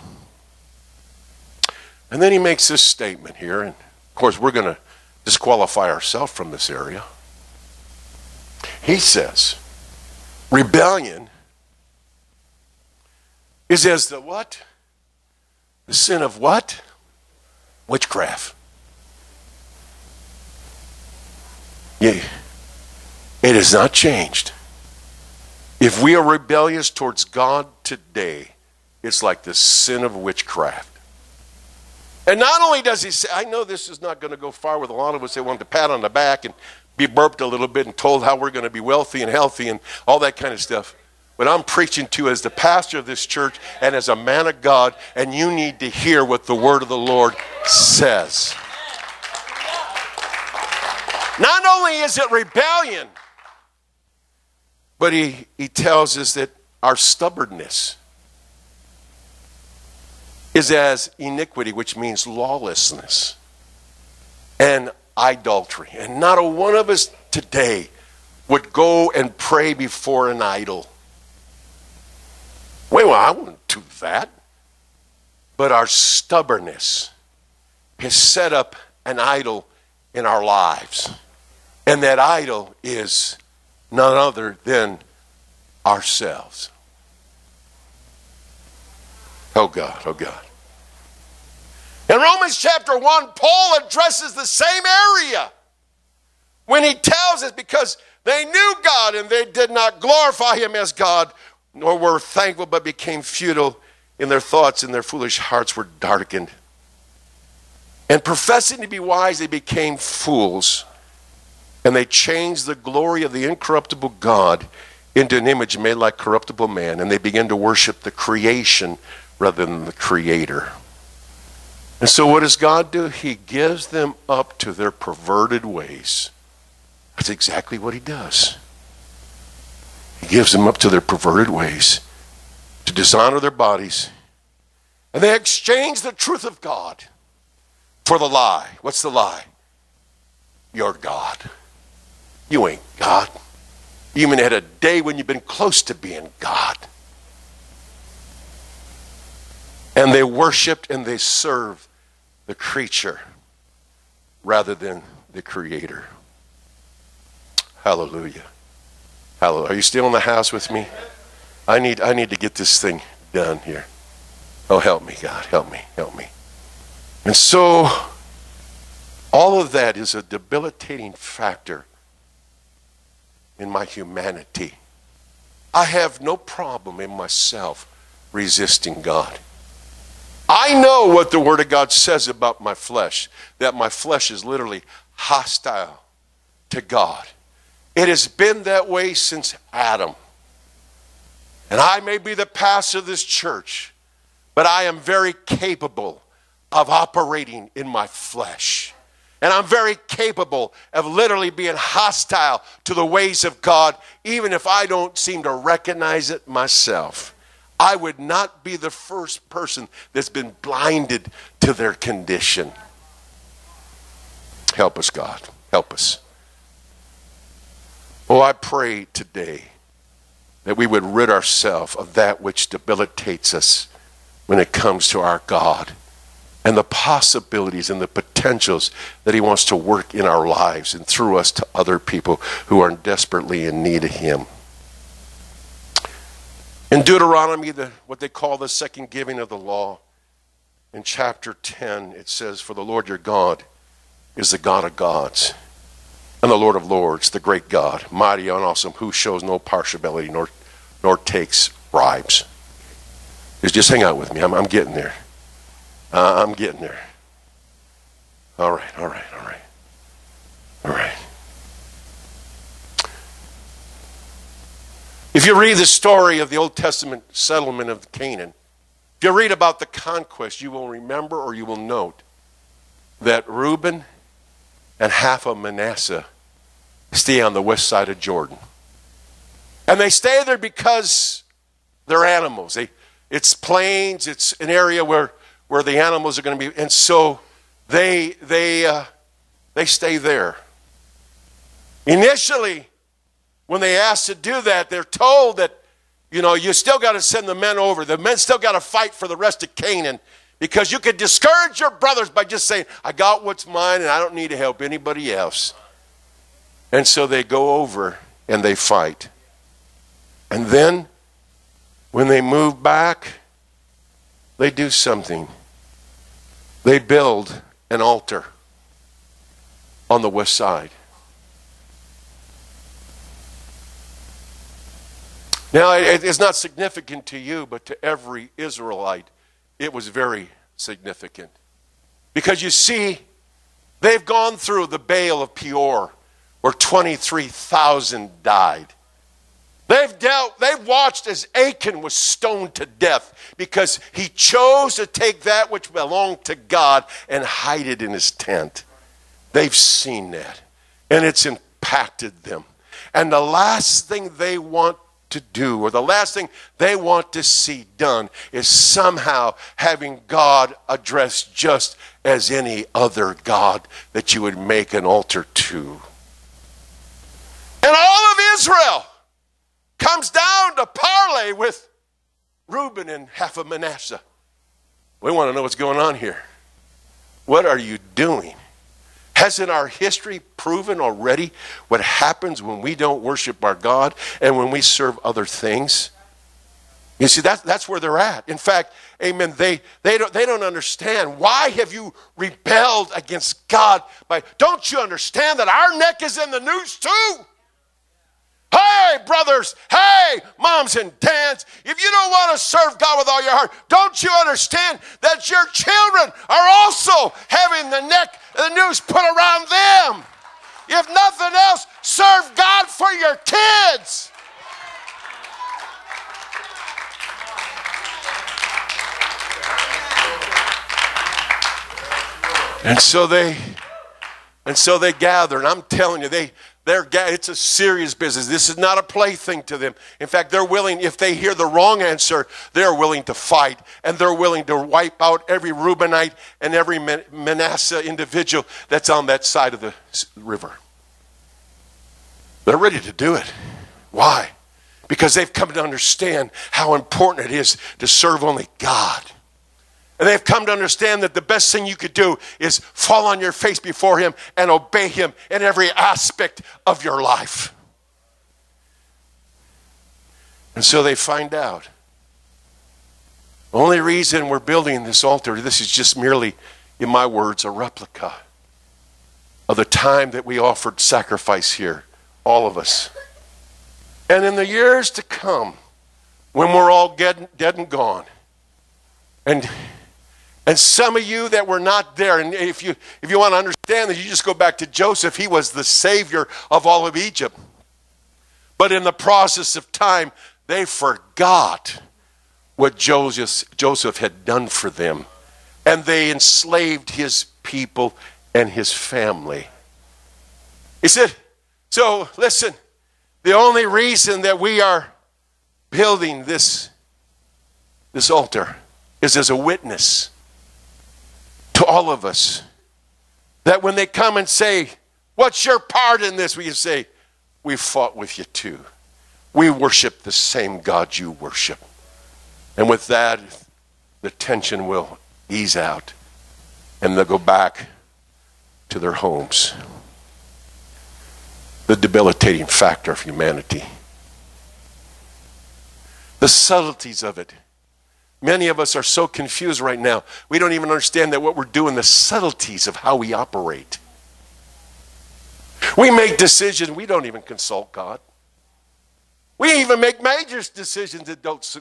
And then he makes this statement here, and of course we're going to disqualify ourselves from this area. He says, Rebellion is as the what? The sin of what? Witchcraft. Yeah. It has not changed. If we are rebellious towards God today, it's like the sin of witchcraft. And not only does he say, I know this is not going to go far with a lot of us. They want to pat on the back and be burped a little bit and told how we're going to be wealthy and healthy and all that kind of stuff. But I'm preaching to as the pastor of this church and as a man of God, and you need to hear what the word of the Lord says. Not only is it rebellion, but he, he tells us that our stubbornness is as iniquity, which means lawlessness. And idolatry. And not a one of us today would go and pray before an idol. Wait, well, I wouldn't do that. But our stubbornness has set up an idol in our lives. And that idol is none other than ourselves. Oh God, oh God. In Romans chapter 1, Paul addresses the same area when he tells us because they knew God and they did not glorify him as God, nor were thankful, but became futile in their thoughts, and their foolish hearts were darkened. And professing to be wise, they became fools, and they changed the glory of the incorruptible God into an image made like corruptible man, and they began to worship the creation rather than the creator. And so, what does God do? He gives them up to their perverted ways. That's exactly what He does. He gives them up to their perverted ways to dishonor their bodies. And they exchange the truth of God for the lie. What's the lie? you're God. You ain't God. You even had a day when you've been close to being God. And they worshiped and they served the creature rather than the creator. Hallelujah. Hallelujah. Are you still in the house with me? I need I need to get this thing done here. Oh help me, God, help me, help me. And so all of that is a debilitating factor in my humanity. I have no problem in myself resisting God. I know what the Word of God says about my flesh, that my flesh is literally hostile to God. It has been that way since Adam. And I may be the pastor of this church, but I am very capable of operating in my flesh. And I'm very capable of literally being hostile to the ways of God, even if I don't seem to recognize it myself. I would not be the first person that's been blinded to their condition. Help us, God. Help us. Oh, I pray today that we would rid ourselves of that which debilitates us when it comes to our God and the possibilities and the potentials that He wants to work in our lives and through us to other people who are desperately in need of Him. In Deuteronomy, the, what they call the second giving of the law, in chapter 10, it says, For the Lord your God is the God of gods and the Lord of lords, the great God, mighty and awesome, who shows no partiality nor, nor takes bribes. Just, just hang out with me. I'm, I'm getting there. Uh, I'm getting there. All right, all right, all right. All right. If you read the story of the Old Testament settlement of Canaan, if you read about the conquest, you will remember or you will note that Reuben and half of Manasseh stay on the west side of Jordan. And they stay there because they're animals. They, it's plains, it's an area where, where the animals are going to be. And so they, they, uh, they stay there. Initially, when they asked to do that, they're told that, you know, you still got to send the men over. The men still got to fight for the rest of Canaan because you could discourage your brothers by just saying, I got what's mine and I don't need to help anybody else. And so they go over and they fight. And then, when they move back, they do something. They build an altar on the west side. Now, it's not significant to you, but to every Israelite, it was very significant. Because you see, they've gone through the Baal of Peor, where 23,000 died. They've dealt, they've watched as Achan was stoned to death because he chose to take that which belonged to God and hide it in his tent. They've seen that, and it's impacted them. And the last thing they want to do, or the last thing they want to see done, is somehow having God addressed just as any other God that you would make an altar to. And all of Israel comes down to parley with Reuben and half of Manasseh. We want to know what's going on here. What are you doing? Hasn't our history proven already what happens when we don't worship our God and when we serve other things? You see, that's, that's where they're at. In fact, amen, they, they, don't, they don't understand. Why have you rebelled against God? By, don't you understand that our neck is in the noose too? Hey, brothers, hey, moms and dads, if you don't want to serve God with all your heart, don't you understand that your children are also having the neck, the noose put around them? If nothing else, serve God for your kids. And so they and so they gather, and I'm telling you, they They're, it's a serious business. This is not a plaything to them. In fact, they're willing, if they hear the wrong answer, they're willing to fight and they're willing to wipe out every Reubenite and every Manasseh individual that's on that side of the river. They're ready to do it. Why? Because they've come to understand how important it is to serve only God. And they've come to understand that the best thing you could do is fall on your face before Him and obey Him in every aspect of your life. And so they find out. The only reason we're building this altar, this is just merely, in my words, a replica of the time that we offered sacrifice here, all of us. And in the years to come, when we're all dead, dead and gone, and and some of you that were not there, and if you if you want to understand that, you just go back to Joseph. He was the savior of all of Egypt. But in the process of time, they forgot what Joseph, Joseph had done for them. And they enslaved his people and his family. He said, So listen, the only reason that we are building this, this altar is as a witness to all of us. That when they come and say, What's your part in this? We say, We fought with you too. We worship the same God you worship. And with that, the tension will ease out and they'll go back to their homes. The debilitating factor of humanity, the subtleties of it Many of us are so confused right now. We don't even understand that what we're doing, the subtleties of how we operate. We make decisions, we don't even consult God. We even make major decisions that don't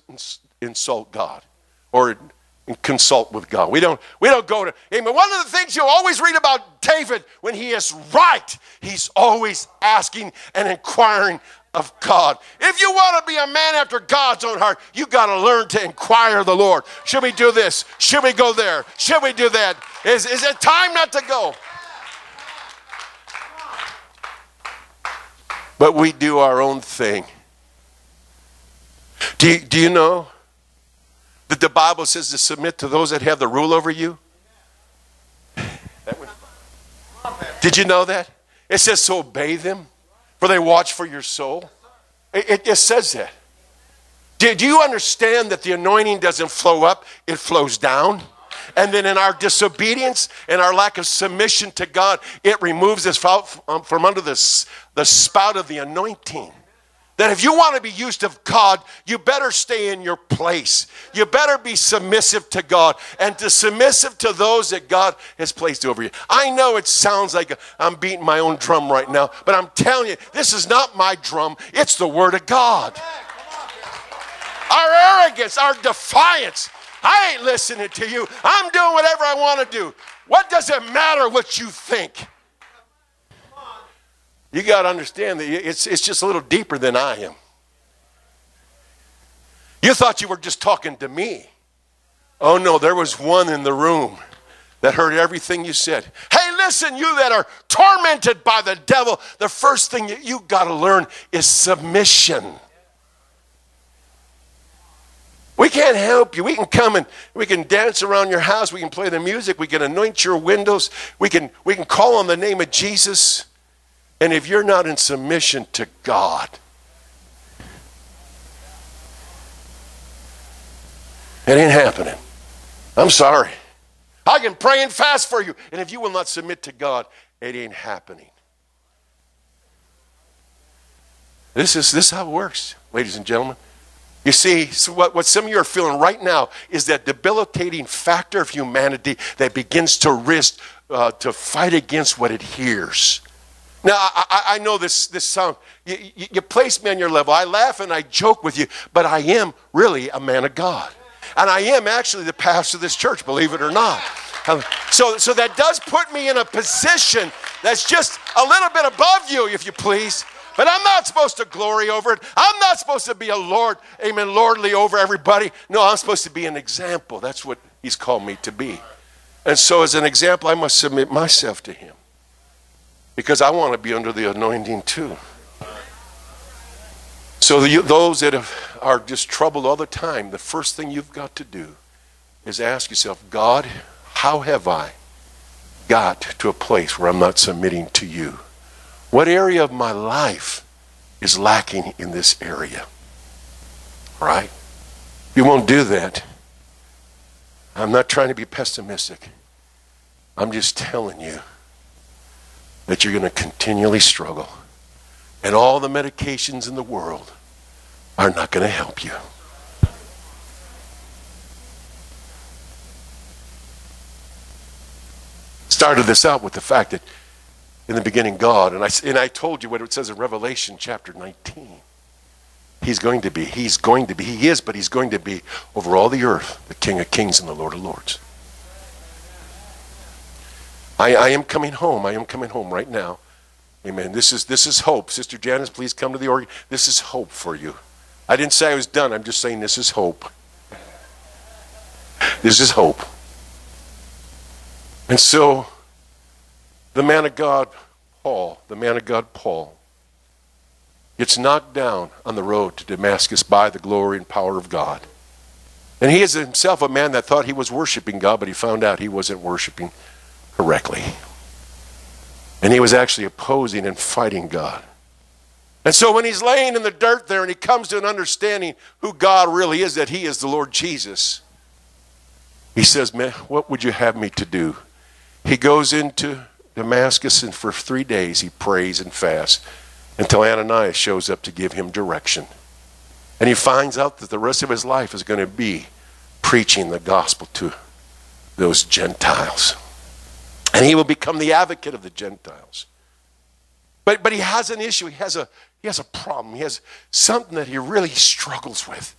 insult God or consult with God. We don't, we don't go to, amen. One of the things you always read about David when he is right, he's always asking and inquiring of God. If you want to be a man after God's own heart, you got to learn to inquire the Lord. Should we do this? Should we go there? Should we do that? Is, is it time not to go? But we do our own thing. Do you, do you know that the Bible says to submit to those that have the rule over you? Did you know that? It says to obey them for they watch for your soul. It, it just says that. Do, you understand that the anointing doesn't flow up, it flows down? And then in our disobedience and our lack of submission to God, it removes us um, from under the spout of the anointing. That if you want to be used of God, you better stay in your place. You better be submissive to God and to submissive to those that God has placed over you. I know it sounds like I'm beating my own drum right now, but I'm telling you, this is not my drum, it's the Word of God. Our arrogance, our defiance. I ain't listening to you. I'm doing whatever I want to do. What does it matter what you think? You got to understand that it's, it's just a little deeper than I am. You thought you were just talking to me. Oh no, there was one in the room that heard everything you said. Hey, listen, you that are tormented by the devil, the first thing you, you got to learn is submission. We can't help you. We can come and we can dance around your house. We can play the music. We can anoint your windows. We can, we can call on the name of Jesus. And if you're not in submission to God, it ain't happening. I'm sorry. I can pray and fast for you. And if you will not submit to God, it ain't happening. This is, this is how it works, ladies and gentlemen. You see, so what, what some of you are feeling right now is that debilitating factor of humanity that begins to risk uh, to fight against what it hears. Now, I, I know this, this sound, you, you, you place me on your level. I laugh and I joke with you, but I am really a man of God. And I am actually the pastor of this church, believe it or not. Um, so, so that does put me in a position that's just a little bit above you, if you please. But I'm not supposed to glory over it. I'm not supposed to be a Lord, amen, lordly over everybody. No, I'm supposed to be an example. That's what He's called me to be. And so, as an example, I must submit myself to Him. Because I want to be under the anointing too. So, the, those that have, are just troubled all the time, the first thing you've got to do is ask yourself, God, how have I got to a place where I'm not submitting to you? What area of my life is lacking in this area? Right? You won't do that. I'm not trying to be pessimistic. I'm just telling you that you're going to continually struggle. And all the medications in the world are not going to help you. Started this out with the fact that in the beginning, God, and I, and I told you what it says in Revelation chapter 19. He's going to be, he's going to be, he is, but he's going to be over all the earth, the King of kings and the Lord of lords. I, I am coming home. I am coming home right now. Amen. This is this is hope. Sister Janice, please come to the organ. This is hope for you. I didn't say I was done. I'm just saying this is hope. This is hope. And so the man of God, Paul, the man of God, Paul, gets knocked down on the road to Damascus by the glory and power of God. And he is himself a man that thought he was worshiping God, but he found out he wasn't worshiping correctly. And he was actually opposing and fighting God. And so when he's laying in the dirt there and he comes to an understanding who God really is, that he is the Lord Jesus, he says, Man, what would you have me to do? He goes into Damascus and for three days he prays and fasts until Ananias shows up to give him direction. And he finds out that the rest of his life is going to be preaching the gospel to those Gentiles. And he will become the advocate of the Gentiles. But, but he has an issue. He has, a, he has a problem. He has something that he really struggles with.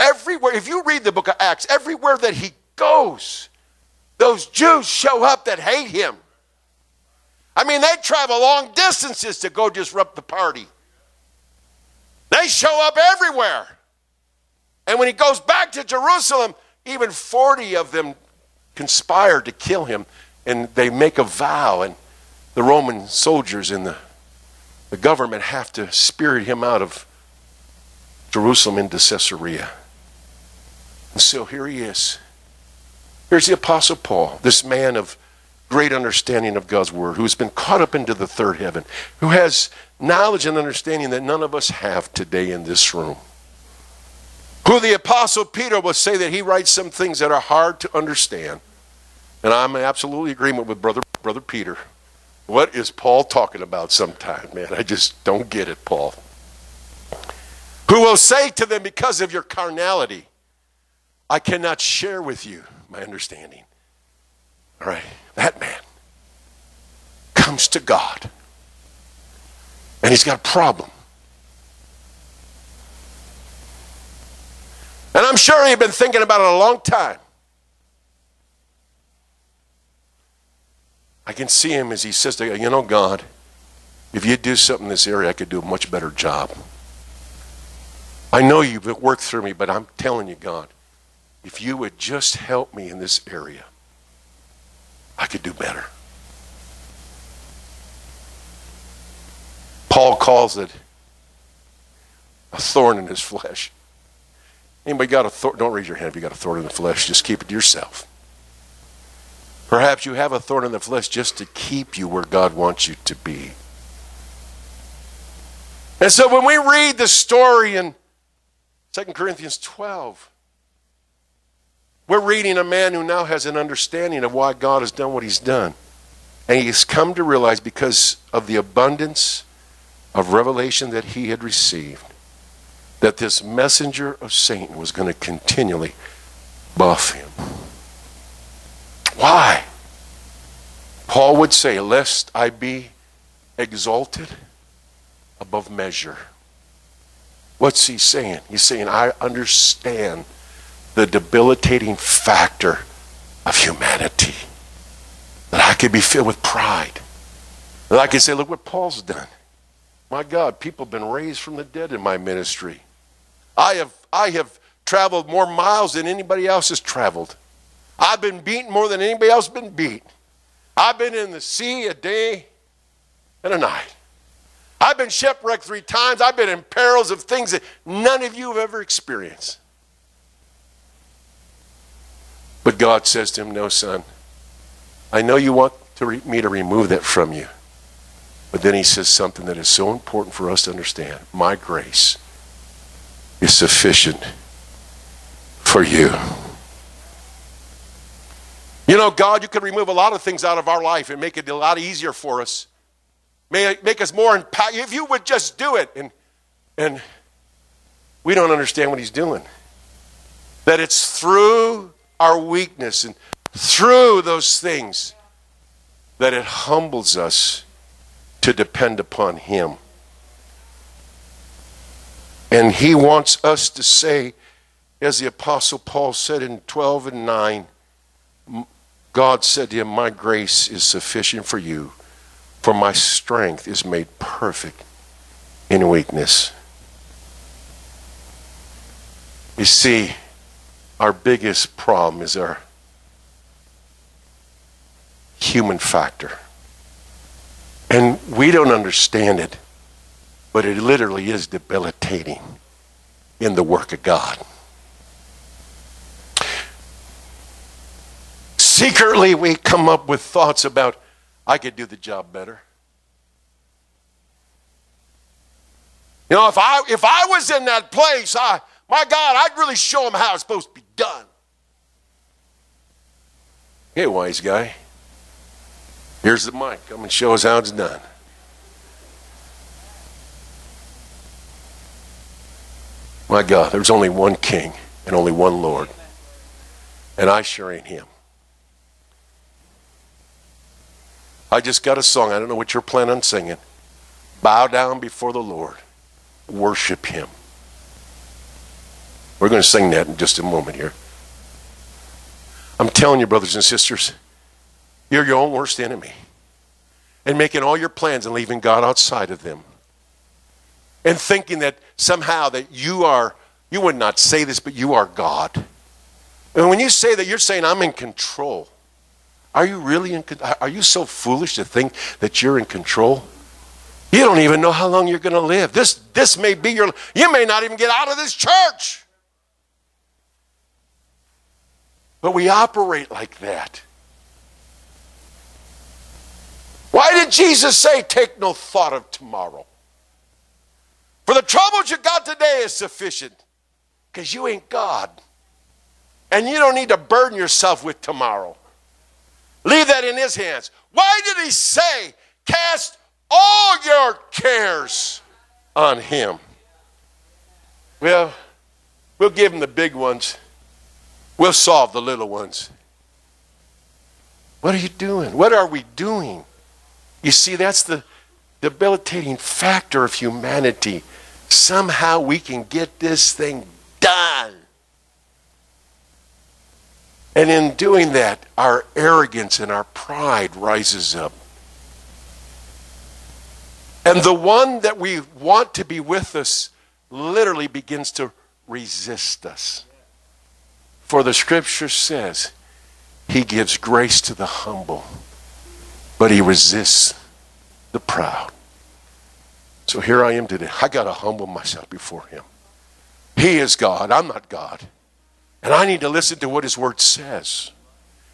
Everywhere, if you read the book of Acts, everywhere that he goes, those Jews show up that hate him. I mean, they travel long distances to go disrupt the party. They show up everywhere. And when he goes back to Jerusalem, even 40 of them conspire to kill him and they make a vow, and the Roman soldiers and the, the government have to spirit him out of Jerusalem into Caesarea. And so here he is. Here's the Apostle Paul, this man of great understanding of God's Word, who's been caught up into the third heaven, who has knowledge and understanding that none of us have today in this room. Who the Apostle Peter will say that he writes some things that are hard to understand. And I'm in absolutely agreement with brother, brother Peter. What is Paul talking about sometime, man? I just don't get it, Paul. Who will say to them, because of your carnality, I cannot share with you my understanding. All right, that man comes to God and he's got a problem. And I'm sure he'd been thinking about it a long time. I can see him as he says to you know, God, if you do something in this area, I could do a much better job. I know you've worked through me, but I'm telling you, God, if you would just help me in this area, I could do better. Paul calls it a thorn in his flesh. Anybody got a thorn? Don't raise your hand if you got a thorn in the flesh. Just keep it to yourself. Perhaps you have a thorn in the flesh just to keep you where God wants you to be. And so when we read the story in 2 Corinthians 12, we're reading a man who now has an understanding of why God has done what he's done. And he's come to realize because of the abundance of revelation that he had received, that this messenger of Satan was going to continually buff him. Why? Paul would say, Lest I be exalted above measure. What's he saying? He's saying, I understand the debilitating factor of humanity. That I could be filled with pride. That I could say, Look what Paul's done. My God, people have been raised from the dead in my ministry. I have, I have traveled more miles than anybody else has traveled. I've been beaten more than anybody else been beat. I've been in the sea a day and a night. I've been shipwrecked three times. I've been in perils of things that none of you have ever experienced. But God says to him, No, son, I know you want to me to remove that from you. But then he says something that is so important for us to understand. My grace is sufficient for you. You know, God, you could remove a lot of things out of our life and make it a lot easier for us. May make us more empowered. If you would just do it. And, and we don't understand what he's doing. That it's through our weakness and through those things that it humbles us to depend upon him. And he wants us to say, as the Apostle Paul said in 12 and 9, God said to him, My grace is sufficient for you, for my strength is made perfect in weakness. You see, our biggest problem is our human factor. And we don't understand it, but it literally is debilitating in the work of God. Secretly, we come up with thoughts about, I could do the job better. You know, if I if I was in that place, I my God, I'd really show them how it's supposed to be done. Hey, wise guy. Here's the mic. Come and show us how it's done. My God, there's only one king and only one Lord. And I sure ain't him. I just got a song. I don't know what you're planning on singing. Bow down before the Lord, worship him. We're going to sing that in just a moment here. I'm telling you, brothers and sisters, you're your own worst enemy. And making all your plans and leaving God outside of them. And thinking that somehow that you are, you would not say this, but you are God. And when you say that, you're saying, I'm in control. Are you really in Are you so foolish to think that you're in control? You don't even know how long you're going to live. This, this may be your, you may not even get out of this church. But we operate like that. Why did Jesus say, Take no thought of tomorrow? For the troubles you got today is sufficient because you ain't God. And you don't need to burden yourself with tomorrow. Leave that in His hands. Why did He say, Cast all your cares on Him? Well, we'll give Him the big ones, we'll solve the little ones. What are you doing? What are we doing? You see, that's the debilitating factor of humanity. Somehow we can get this thing done. And in doing that, our arrogance and our pride rises up. And the one that we want to be with us literally begins to resist us. For the scripture says, He gives grace to the humble but he resists the proud. So here I am today. I got to humble myself before him. He is God. I'm not God. And I need to listen to what his word says.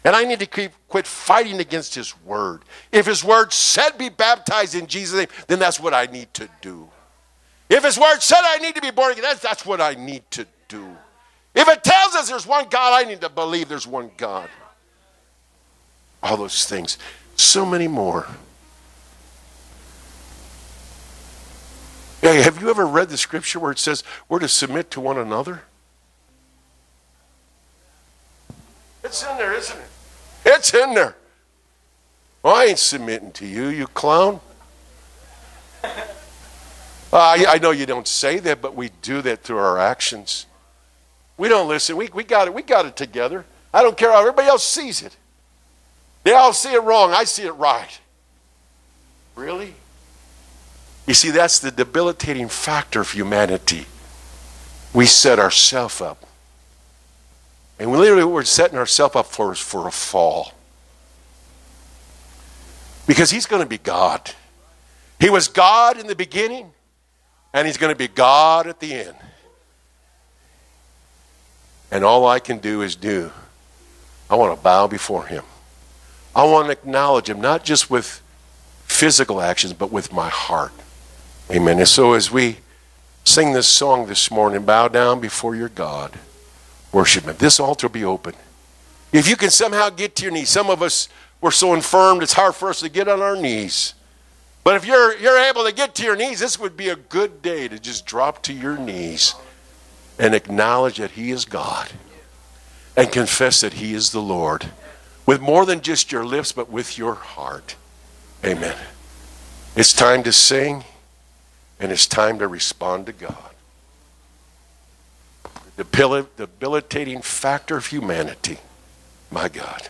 And I need to keep, quit fighting against his word. If his word said be baptized in Jesus' name, then that's what I need to do. If his word said I need to be born again, that's, that's what I need to do. If it tells us there's one God, I need to believe there's one God. All those things so many more. Hey, have you ever read the scripture where it says we're to submit to one another? It's in there, isn't it? It's in there. Well, I ain't submitting to you, you clown. Uh, I, I know you don't say that, but we do that through our actions. We don't listen. We, we got it. We got it together. I don't care how everybody else sees it. They all see it wrong. I see it right. Really? You see, that's the debilitating factor of humanity. We set ourselves up. And we literally we're setting ourselves up for for a fall. Because he's going to be God. He was God in the beginning, and He's going to be God at the end. And all I can do is do, I want to bow before Him. I want to acknowledge Him, not just with physical actions, but with my heart. Amen. And so as we sing this song this morning, bow down before your God, worship Him. This altar will be open. If you can somehow get to your knees, some of us, we're so infirmed, it's hard for us to get on our knees. But if you're, you're able to get to your knees, this would be a good day to just drop to your knees and acknowledge that He is God and confess that He is the Lord with more than just your lips, but with your heart. Amen. It's time to sing and it's time to respond to God. The debilitating factor of humanity. My God.